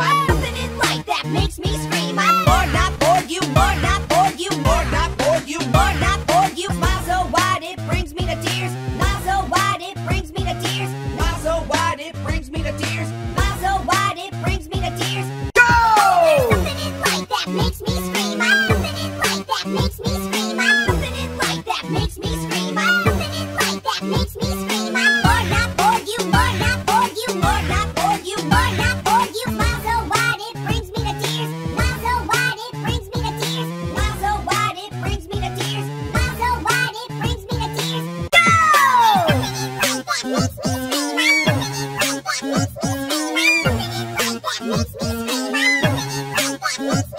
in life that makes me scream. I'm bored, not bored, you bored, not bored, you bored, not bored, you bored, not bored, you. So wide it brings me to tears. So wide it brings me to tears. So wide it brings me to tears. So wide it brings me to tears. Go! Makes me scream. What's this?